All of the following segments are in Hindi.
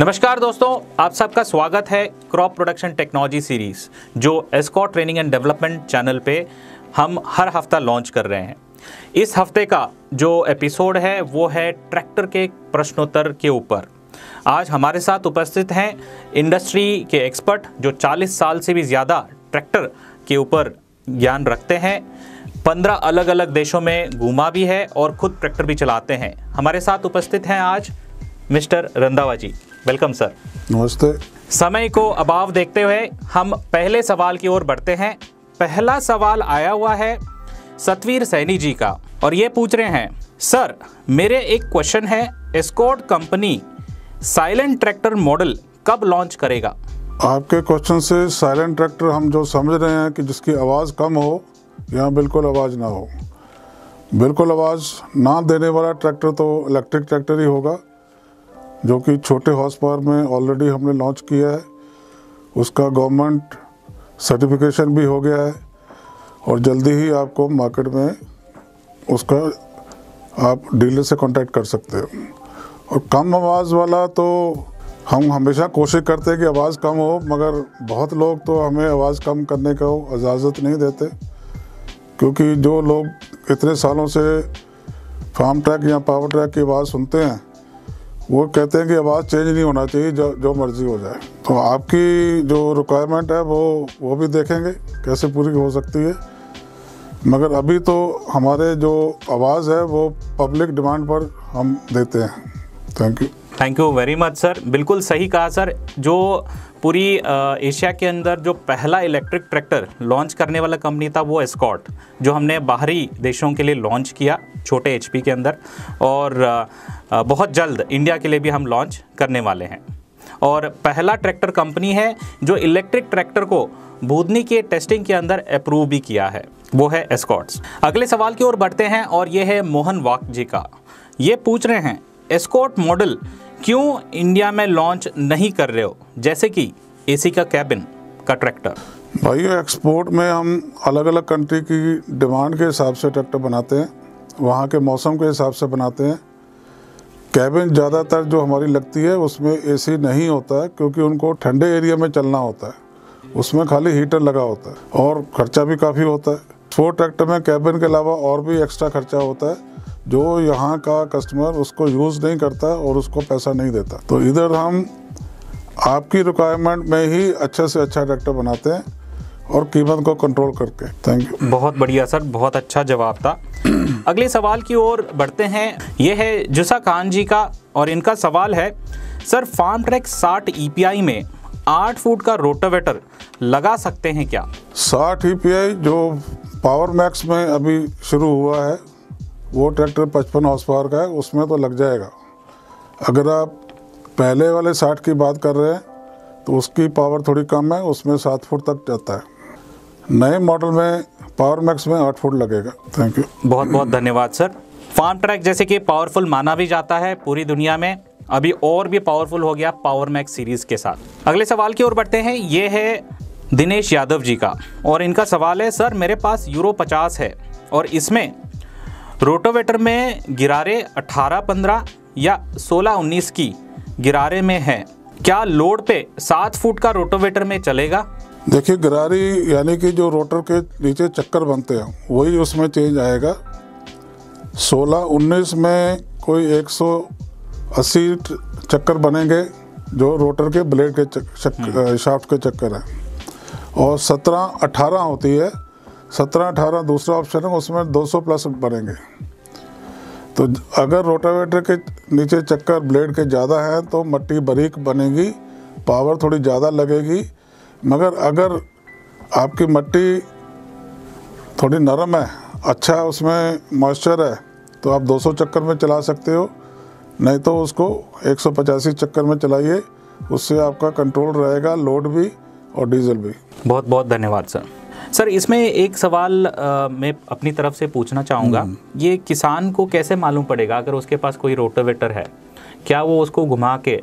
नमस्कार दोस्तों, आप सबका स्वागत है क्रॉप प्रोडक्शन टेक्नोलॉजी सीरीज़, जो एस्कॉ ट्रेनिंग एंड डेवलपमेंट चैनल पे हम हर हफ़्ता लॉन्च कर रहे हैं। इस हफ़्ते का जो एपिसोड है, वो है ट्रैक्टर के प्रश्नोत्तर के ऊपर। आज हमारे साथ उपस्थित हैं इंडस्ट्री के एक्सपर्ट, जो 40 साल से भी ज़्यादा ट्रैक्टर के ऊपर ज्ञान रखते हैं। पंद्रह अलग अलग देशों में घूमा भी है और खुद ट्रैक्टर भी चलाते हैं। हमारे साथ उपस्थित हैं आज mister Randhawa ji welcome sir नमस्ते। समय को अभाव देखते हुए हम पहले सवाल की ओर बढ़ते हैं। पहला सवाल आया हुआ है सतवीर सैनी जी का और ये पूछ रहे हैं सर मेरे एक क्वेश्चन है Escort company silent tractor model कब लॉन्च करेगा? आपके क्वेश्चन से साइलेंट ट्रैक्टर हम जो समझ रहे हैं कि जिसकी आवाज़ कम हो या बिल्कुल आवाज़ ना हो। बिल्कुल आवाज़ ना देने वाला ट्रैक्टर तो इलेक्ट्रिक ट्रैक्टर ही होगा। जो कि छोटे हॉर्स पावर में ऑलरेडी हमने लॉन्च किया है। उसका गवर्नमेंट सर्टिफिकेशन भी हो गया है और जल्दी ही आपको मार्केट में उसका आप डीलर से कांटेक्ट कर सकते हो। और कम आवाज़ वाला तो हम हमेशा कोशिश करते हैं कि आवाज़ कम हो, मगर बहुत लोग तो हमें आवाज़ कम करने को इजाज़त नहीं देते, क्योंकि जो लोग इतने सालों से फार्म ट्रैक या पावर ट्रैक की आवाज़ सुनते हैं वो कहते हैं कि आवाज़ चेंज नहीं होना चाहिए, जो जो मर्ज़ी हो जाए। तो आपकी जो रिक्वायरमेंट है, वो वो भी देखेंगे, कैसे पूरी हो सकती है। मगर अभी तो हमारे जो आवाज़ है, वो पब्लिक डिमांड पर हम देते हैं। Thank you thank you very much sir बिल्कुल सही कहा सर जो पूरी एशिया के अंदर जो पहला इलेक्ट्रिक ट्रैक्टर लॉन्च करने वाला कंपनी था, वो एस्कॉट जो हमने बाहरी देशों के लिए लॉन्च किया, छोटे एचपी के अंदर। और बहुत जल्द इंडिया के लिए भी हम लॉन्च करने वाले हैं। और पहला ट्रैक्टर कंपनी है जो इलेक्ट्रिक ट्रैक्टर को बूदनी के टेस्टिंग के अंदर अप्रूव भी किया है, वो है एस्कॉट्स अगले सवाल की ओर बढ़ते हैं और ये है मोहन वाक जी का। ये पूछ रहे हैं एस्कॉट मॉडल क्यों इंडिया में लॉन्च नहीं कर रहे हो? जैसे कि एसी का कैबिन का ट्रैक्टर भाई एक्सपोर्ट में हम अलग अलग कंट्री की डिमांड के हिसाब से ट्रैक्टर बनाते हैं, वहाँ के मौसम के हिसाब से बनाते हैं कैबिन ज़्यादातर जो हमारी लगती है, उसमें एसी नहीं होता है, क्योंकि उनको ठंडे एरिया में चलना होता है। उसमें खाली हीटर लगा होता है, और खर्चा भी काफ़ी होता है। फोर ट्रैक्टर में कैबिन के अलावा और भी एक्स्ट्रा खर्चा होता है, जो यहाँ का कस्टमर उसको यूज़ नहीं करता और उसको पैसा नहीं देता। तो इधर हम आपकी रिक्वायरमेंट में ही अच्छे से अच्छा ट्रैक्टर बनाते हैं और कीमत को कंट्रोल करके। थैंक यू बहुत बढ़िया सर बहुत अच्छा जवाब था। अगले सवाल की ओर बढ़ते हैं। ये है जुसा खान जी का और इनका सवाल है, सर फार्म ट्रैक साठ ई में आठ फुट का रोटावेटर लगा सकते हैं क्या? साठ ई जो पावर मैक्स में अभी शुरू हुआ है, वो ट्रैक्टर पचपन हॉर्स पावर का है, उसमें तो लग जाएगा। अगर आप पहले वाले साठ की बात कर रहे हैं तो उसकी पावर थोड़ी कम है, उसमें सात फुट तक जाता है। नए मॉडल में पावर मैक्स में आठ फुट लगेगा। थैंक यू बहुत बहुत धन्यवाद, सर। फार्म ट्रैक जैसे कि पावरफुल माना भी जाता है पूरी दुनिया में, अभी और भी पावरफुल हो गया पावर मैक्स सीरीज़ के साथ। अगले सवाल की ओर बढ़ते हैं। ये है दिनेश यादव जी का, और इनका सवाल है, सर, मेरे पास यूरो पचास है, और इसमें रोटोवेटर में गिरारे 18-15 या 16-19 की गिरारे में है, क्या लोड पे सात फुट का रोटोवेटर में चलेगा? देखिए गरारी यानी कि जो रोटर के नीचे चक्कर बनते हैं वही उसमें चेंज आएगा। 16 19 में कोई 180 चक्कर बनेंगे जो रोटर के ब्लेड के चक्कर शाफ्ट के चक्कर हैं। और 17 18 होती है 17 18 दूसरा ऑप्शन है उसमें 200 प्लस बनेंगे। तो अगर रोटावेटर के नीचे चक्कर ब्लेड के ज़्यादा हैं तो मट्टी बारीक बनेगी पावर थोड़ी ज़्यादा लगेगी मगर अगर आपकी मट्टी थोड़ी नरम है अच्छा है उसमें मॉइस्चर है तो आप 200 चक्कर में चला सकते हो। नहीं तो उसको एक सौ पचासी चक्कर में चलाइए उससे आपका कंट्रोल रहेगा लोड भी और डीजल भी। बहुत बहुत धन्यवाद सर सर इसमें एक सवाल आ, मैं अपनी तरफ़ से पूछना चाहूँगा। हम्म। ये किसान को कैसे मालूम पड़ेगा अगर उसके पास कोई रोटोवेटर है? क्या वो उसको घुमा के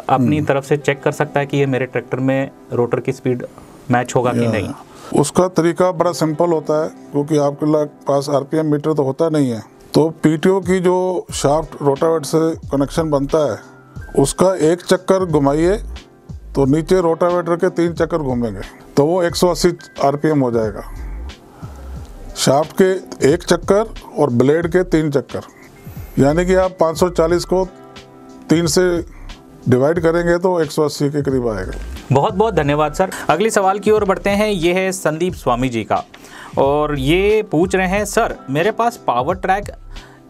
अपनी हम्म। तरफ़ से चेक कर सकता है कि ये मेरे ट्रैक्टर में रोटर की स्पीड मैच होगा कि नहीं। उसका तरीका बड़ा सिंपल होता है क्योंकि आपके पास आरपीएम मीटर तो होता नहीं है। तो पीटीओ की जो शाफ्ट रोटावेट से कनेक्शन बनता है उसका एक चक्कर घुमाइए तो नीचे रोटावेटर के तीन चक्कर घूमेंगे तो वो 180 आरपीएम हो जाएगा। शाफ्ट के एक चक्कर और ब्लेड के तीन चक्कर। यानी कि आप 540 को तीन से डिवाइड करेंगे तो 180 के करीब आएगा। बहुत बहुत धन्यवाद सर। अगले सवाल की ओर बढ़ते हैं। ये है संदीप स्वामी जी का। और ये पूछ रहे हैं सर मेरे पास पावर ट्रैक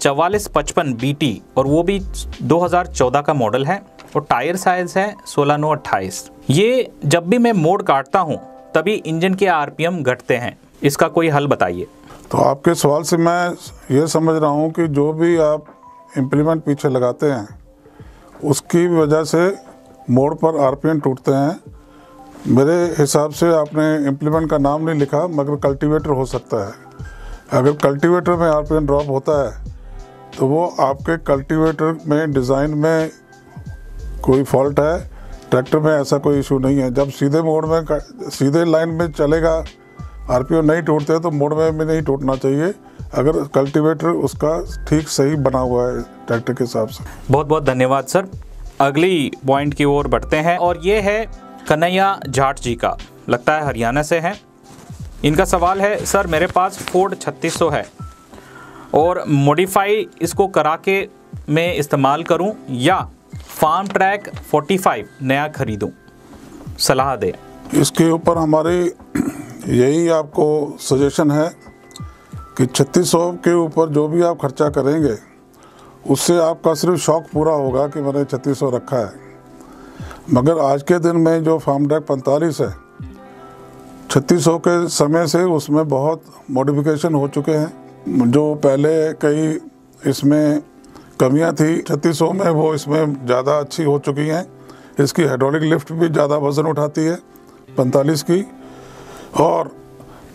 चवालीस पचपन बी और वो भी 2014 का मॉडल है और टायर साइज़ है सोलह नौ अट्ठाईस। ये जब भी मैं मोड काटता हूँ तभी इंजन के आरपीएम घटते हैं। इसका कोई हल बताइए। तो आपके सवाल से मैं ये समझ रहा हूँ कि जो भी आप इम्प्लीमेंट पीछे लगाते हैं उसकी वजह से मोड़ पर आरपीएम टूटते हैं। मेरे हिसाब से आपने इम्प्लीमेंट का नाम नहीं लिखा, मगर कल्टीवेटर हो सकता है। अगर कल्टीवेटर में आरपीएम ड्रॉप होता है तो वो आपके कल्टीवेटर में डिज़ाइन में कोई फॉल्ट है। ट्रैक्टर में ऐसा कोई इशू नहीं है। जब सीधे मोड़ में सीधे लाइन में चलेगा आरपीओ नहीं टूटते तो मोड़ में भी नहीं टूटना चाहिए। अगर कल्टीवेटर उसका ठीक सही बना हुआ है ट्रैक्टर के हिसाब से। बहुत बहुत धन्यवाद सर अगली पॉइंट की ओर बढ़ते हैं और ये है कन्हैया जाट जी का। लगता है हरियाणा से है। इनका सवाल है सर मेरे पास फोर्ड 3600 है और मॉडिफाई इसको करा के मैं इस्तेमाल करूँ या फार्म ट्रैक 45 नया खरीदूं? सलाह दे। इसके ऊपर हमारी यही आपको सजेशन है कि छत्तीस सौ के ऊपर जो भी आप खर्चा करेंगे, उससे आपका सिर्फ़ शौक पूरा होगा कि मैंने छत्तीस सौ रखा है। मगर आज के दिन में जो फार्म ट्रैक पैंतालीस है, छत्तीस सौ के समय से उसमें बहुत मॉडिफिकेशन हो चुके हैं। जो पहले कई इसमें कमियाँ थी, छत्तीस सौ में वो इसमें ज़्यादा अच्छी हो चुकी हैं। इसकी हाइड्रोलिक लिफ्ट भी ज़्यादा वज़न उठाती है, पैंतालीस की। और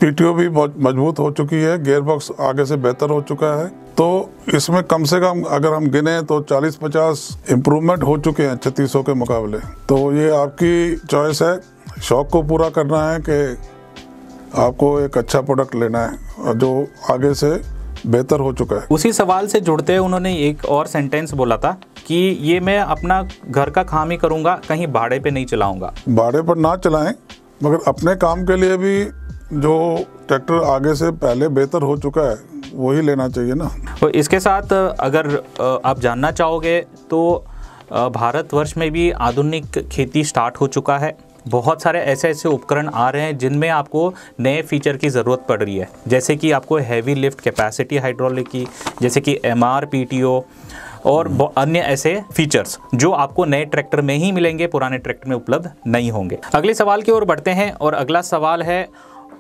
पीटीओ भी मज़बूत हो चुकी है गेयर बॉक्स आगे से बेहतर हो चुका है। तो इसमें कम से कम अगर हम गिने तो 40-50 इम्प्रूवमेंट हो चुके हैं छत्तीस के मुकाबले। तो ये आपकी चॉइस है। शौक को पूरा करना है कि आपको एक अच्छा प्रोडक्ट लेना है जो आगे से बेहतर हो चुका है। उसी सवाल से जुड़ते हुए उन्होंने एक और सेंटेंस बोला था कि ये मैं अपना घर का काम ही करूँगा कहीं भाड़े पे नहीं चलाऊँगा। भाड़े पर ना चलाएँ मगर अपने काम के लिए भी जो ट्रैक्टर आगे से पहले बेहतर हो चुका है, वही लेना चाहिए ना। तो इसके साथ, अगर आप जानना चाहोगे तो भारतवर्ष में भी आधुनिक खेती स्टार्ट हो चुका है। बहुत सारे ऐसे ऐसे उपकरण आ रहे हैं, जिनमें आपको नए फीचर की ज़रूरत पड़ रही है। जैसे कि आपको हैवी लिफ्ट कैपेसिटी हाइड्रोलिक की, जैसे कि M R P T O और अन्य ऐसे फीचर्स जो आपको नए ट्रैक्टर में ही मिलेंगे, पुराने ट्रैक्टर में उपलब्ध नहीं होंगे। अगले सवाल की ओर बढ़ते हैं, और अगला सवाल है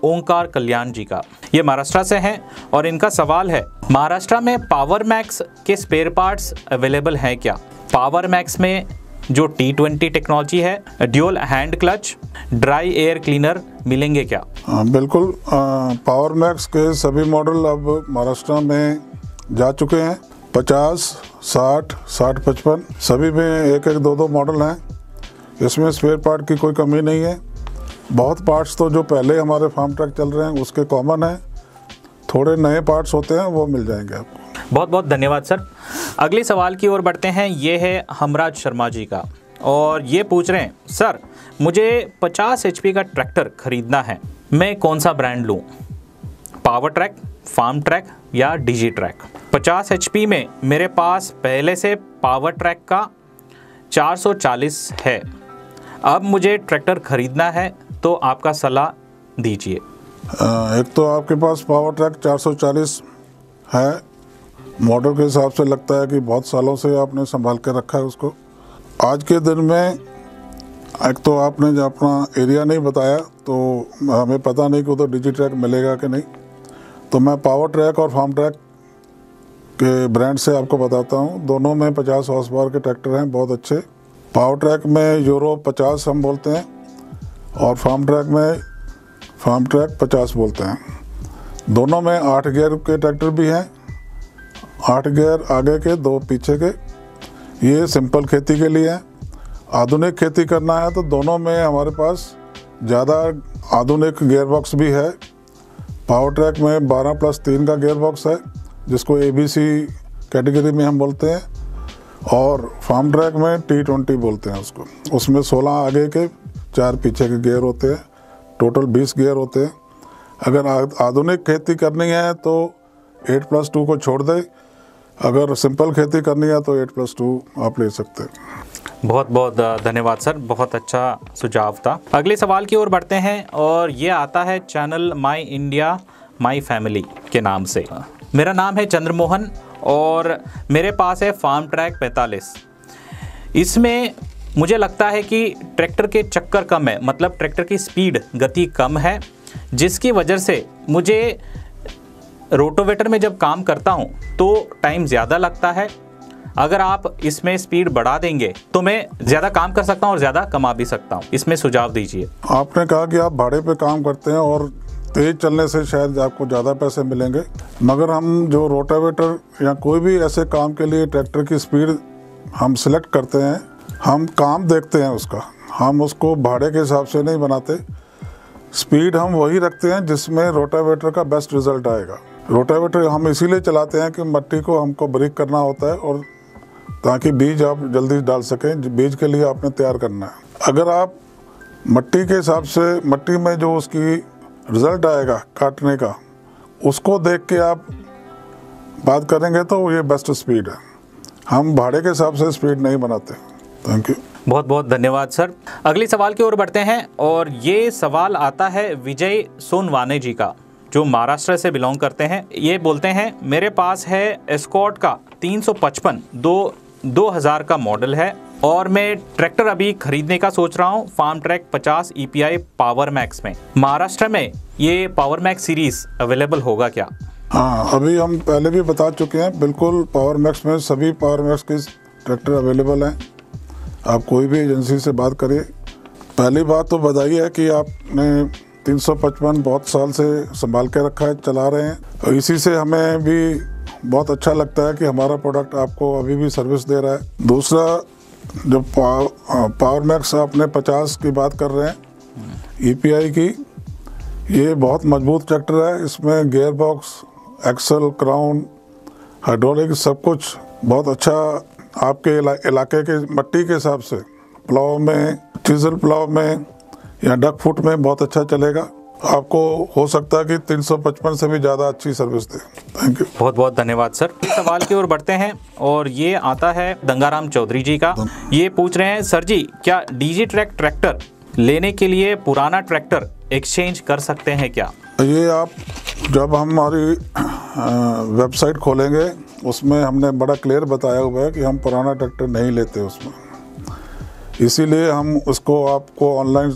ओंकार कल्याण जी का। ये महाराष्ट्र से हैं और इनका सवाल है महाराष्ट्र में पावर मैक्स के स्पेयर पार्ट्स अवेलेबल हैं क्या? पावर मैक्स में जो टी ट्वेंटी टेक्नोलॉजी है dual hand clutch dry air cleaner मिलेंगे क्या? आ, हाँ, बिल्कुल पावर मैक्स के सभी मॉडल अब महाराष्ट्र में जा चुके हैं। पचास साठ साठ पचपन सभी में एक एक दो दो मॉडल हैं। इसमें स्पेयर पार्ट की कोई कमी नहीं है। बहुत पार्ट्स तो जो पहले हमारे फार्म ट्रक चल रहे हैं, उसके कॉमन है। थोड़े नए पार्ट्स होते हैं, वो मिल जाएँगे आपको। बहुत बहुत धन्यवाद, सर। अगले सवाल की ओर बढ़ते हैं। ये है हमराज शर्मा जी का। और ये पूछ रहे हैं, सर, मुझे 50 एच का ट्रैक्टर खरीदना है। मैं कौन सा ब्रांड लूँ? पावर ट्रैक फार्म ट्रैक या डीजी ट्रैक 50 एच में मेरे पास पहले से पावर ट्रैक का 440 है। अब मुझे ट्रैक्टर खरीदना है तो आपका सलाह दीजिए। एक तो आपके पास पावर ट्रैक 440 है। मॉडल के हिसाब से लगता है कि बहुत सालों से आपने संभाल के रखा है उसको। आज के दिन में एक तो आपने अपना एरिया नहीं बताया तो हमें पता नहीं कि उधर डिजी ट्रैक मिलेगा कि नहीं। तो मैं पावर ट्रैक और फार्म ट्रैक के ब्रांड से आपको बताता हूँ। दोनों में 50 हॉर्स पावर के ट्रैक्टर हैं, बहुत अच्छे। पावर ट्रैक में यूरो 50 हम बोलते हैं और फार्म ट्रैक में, फार्म ट्रैक 50 बोलते हैं। दोनों में आठ गियर के ट्रैक्टर भी हैं, आठ गियर आगे के, दो पीछे के। ये सिंपल खेती के लिए है। आधुनिक खेती करना है तो दोनों में हमारे पास ज़्यादा आधुनिक गियर बॉक्स भी है। पावर ट्रैक में 12 प्लस तीन का गियर बॉक्स है, जिसको ए बी सी कैटेगरी में हम बोलते हैं। और फार्म ट्रैक में टी ट्वेंटी बोलते हैं उसको। उसमें सोलह आगे के, चार पीछे के गियर होते हैं। टोटल बीस गियर होते हैं। अगर आधुनिक खेती करनी है तो एट प्लस टू को छोड़ दे। अगर सिंपल खेती करनी है तो एट प्लस टू आप ले सकते हैं। बहुत बहुत धन्यवाद सर। बहुत अच्छा सुझाव था। अगले सवाल की ओर बढ़ते हैं और ये आता है channel my India my family के नाम से। मेरा नाम है चंद्रमोहन और मेरे पास है फार्म ट्रैक 45 इसमें मुझे लगता है कि ट्रैक्टर के चक्कर कम है मतलब ट्रैक्टर की स्पीड, गति कम है, जिसकी वजह से मुझे रोटोवेटर में जब काम करता हूँ तो टाइम ज़्यादा लगता है। अगर आप इसमें स्पीड बढ़ा देंगे तो मैं ज़्यादा काम कर सकता हूँ और ज़्यादा कमा भी सकता हूँ। इसमें सुझाव दीजिए। आपने कहा कि आप भाड़े पे काम करते हैं और तेज चलने से शायद आपको ज़्यादा पैसे मिलेंगे। मगर हम जो रोटावेटर या कोई भी ऐसे काम के लिए ट्रैक्टर की स्पीड हम सिलेक्ट करते हैं, हम काम देखते हैं उसका। हम उसको भाड़े के हिसाब से नहीं बनाते। स्पीड हम वही रखते हैं जिसमें रोटावेटर का बेस्ट रिज़ल्ट आएगा। रोटावेटर हम इसीलिए चलाते हैं कि मट्टी को हमको ब्रिक करना होता है और ताकि बीज आप जल्दी डाल सकें बीज के लिए आपने तैयार करना है। अगर आप मट्टी के हिसाब से, मट्टी में जो उसकी रिज़ल्ट आएगा, काटने का। उसको देख के आप बात करेंगे तो ये बेस्ट स्पीड है। हम भाड़े के हिसाब से स्पीड नहीं बनाते। थैंक यू बहुत बहुत धन्यवाद, सर। अगली सवाल की ओर बढ़ते हैं और ये सवाल आता है विजय सोनवाने जी का, जो महाराष्ट्र से बिलोंग करते हैं। ये बोलते हैं, मेरे पास है एस्कॉट का 355 दो 2000 का मॉडल है। और मैं ट्रैक्टर अभी खरीदने का सोच रहा हूँ, Farmtrac 50 EPI power max में। महाराष्ट्र में ये पावर मैक्स सीरीज़ अवेलेबल होगा क्या? हाँ अभी हम पहले भी बता चुके हैं, बिल्कुल पावर मैक्स में सभी पावर मैक्स के ट्रैक्टर अवेलेबल हैं। आप कोई भी एजेंसी से बात करिए पहली बात तो बधाई है कि आपने 355 बहुत साल से संभाल के रखा है, चला रहे हैं। और इसी से हमें भी बहुत अच्छा लगता है कि हमारा प्रोडक्ट आपको अभी भी सर्विस दे रहा है। दूसरा जो पावर मैक्स आपने 50 की बात कर रहे हैं ईपीआई e की ये बहुत मज़बूत ट्रैक्टर है। इसमें gear box axle crown hydraulic सब कुछ बहुत अच्छा आपके इला, इलाके के मट्टी के हिसाब से प्लाव में चीजल प्लाव में या डक फुट में बहुत अच्छा चलेगा। आपको हो सकता है कि 355 से भी ज़्यादा अच्छी सर्विस दे। थैंक यू बहुत बहुत धन्यवाद सर सवाल की ओर बढ़ते हैं और ये आता है दंगाराम चौधरी जी का। ये पूछ रहे हैं सर जी क्या डीजी ट्रैक ट्रैक्टर लेने के लिए पुराना ट्रैक्टर एक्सचेंज कर सकते हैं क्या? ये आप जब हमारी वेबसाइट खोलेंगे उसमें हमने बड़ा क्लियर बताया हुआ है कि हम पुराना ट्रैक्टर नहीं लेते उसमें। इसीलिए हम उसको आपको ऑनलाइन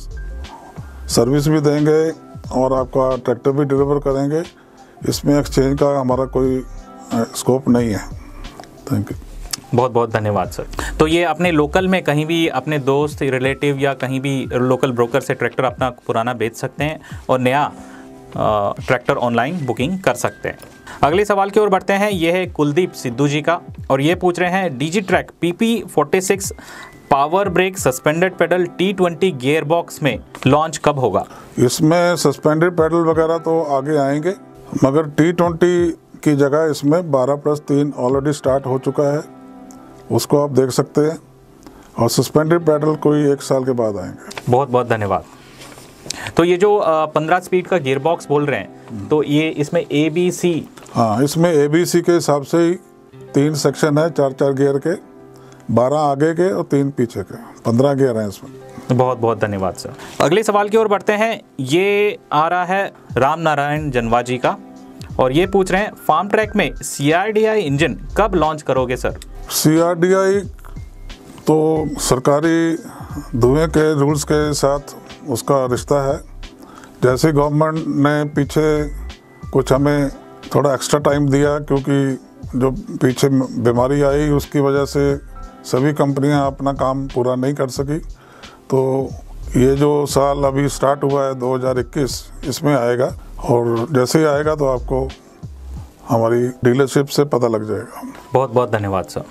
सर्विस भी देंगे और आपका ट्रैक्टर भी डिलीवर करेंगे। इसमें एक्सचेंज का हमारा कोई स्कोप नहीं है। थैंक यू बहुत बहुत धन्यवाद सर तो ये अपने लोकल में कहीं भी अपने दोस्त रिलेटिव या कहीं भी लोकल ब्रोकर से ट्रैक्टर अपना पुराना बेच सकते हैं और नया ट्रैक्टर ऑनलाइन बुकिंग कर सकते हैं। अगले सवाल की ओर बढ़ते हैं। ये है कुलदीप सिद्धू जी का और ये पूछ रहे हैं Digitrac P P forty six power brake suspended pedal T twenty gear box में लॉन्च कब होगा? इसमें सस्पेंडेड पेडल वगैरह तो आगे आएँगे मगर टी ट्वेंटी की जगह इसमें 12 प्लस तीन ऑलरेडी स्टार्ट हो चुका है। उसको आप देख सकते हैं और सस्पेंडेड पेडल कोई एक साल के बाद आएँगे। बहुत बहुत धन्यवाद। तो ये जो पंद्रह स्पीड का गियर बॉक्स बोल रहे हैं तो ये इसमें ए बी सी हाँ इसमें ए बी सी के हिसाब से ही तीन सेक्शन है चार चार गियर के। बारह आगे के और तीन पीछे के। पंद्रह गियर हैं इसमें। बहुत बहुत धन्यवाद सर। अगले सवाल की ओर बढ़ते हैं। ये आ रहा है राम नारायण जनवा जी का और ये पूछ रहे हैं फार्म ट्रैक में सीआरडीआई इंजन कब लॉन्च करोगे सर? सीआरडीआई तो सरकारी धुएँ के रूल्स के साथ उसका रिश्ता है। जैसे गवर्नमेंट ने पीछे कुछ हमें थोड़ा एक्स्ट्रा टाइम दिया क्योंकि जो पीछे बीमारी आई उसकी वजह से सभी कंपनियाँ अपना काम पूरा नहीं कर सकी। तो ये जो साल अभी स्टार्ट हुआ है 2021 इसमें आएगा। और जैसे ही आएगा तो आपको हमारी डीलरशिप से पता लग जाएगा। बहुत बहुत धन्यवाद, सर।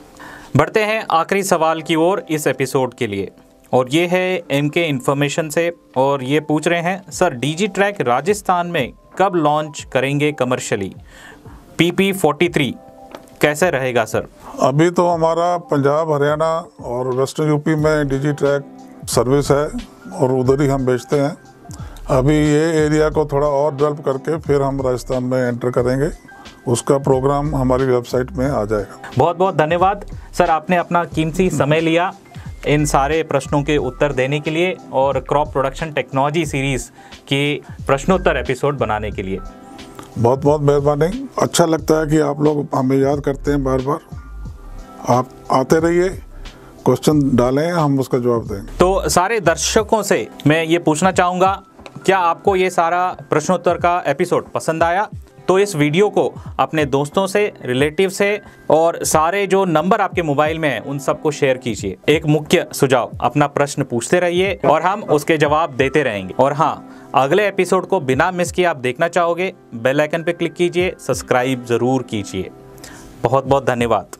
बढ़ते हैं आखिरी सवाल की ओर इस एपिसोड के लिए। और ये है एम के इन्फॉर्मेशन से, और ये पूछ रहे हैं, सर डीजी ट्रैक राजस्थान में कब लॉन्च करेंगे commercially P P forty three कैसे रहेगा सर? अभी तो हमारा पंजाब हरियाणा और वेस्टर्न यूपी में डिजी ट्रैक सर्विस है और उधर ही हम बेचते हैं। अभी ये एरिया को थोड़ा और डेवलप करके फिर हम राजस्थान में एंटर करेंगे। उसका प्रोग्राम हमारी वेबसाइट में आ जाएगा। बहुत बहुत धन्यवाद। सर आपने अपना कीमती समय लिया इन सारे प्रश्नों के उत्तर देने के लिए और क्रॉप प्रोडक्शन टेक्नोलॉजी सीरीज़ की प्रश्नोत्तर एपिसोड बनाने के लिए। बहुत बहुत मेहरबानी। अच्छा लगता है कि आप लोग हमें याद करते हैं बार बार। आप आते रहिए क्वेश्चन डालें, हम उसका जवाब दें तो सारे दर्शकों से मैं ये पूछना चाहूँगा, क्या आपको ये सारा प्रश्नोत्तर का एपिसोड पसंद आया? तो इस वीडियो को अपने दोस्तों से रिलेटिव से और सारे जो नंबर आपके मोबाइल में है, उन सबको शेयर कीजिए। एक मुख्य सुझाव, अपना प्रश्न पूछते रहिए और हम उसके जवाब देते रहेंगे। और हाँ अगले एपिसोड को बिना मिस किए आप देखना चाहोगे बेल आइकन पे क्लिक कीजिए सब्सक्राइब ज़रूर कीजिए। बहुत बहुत धन्यवाद।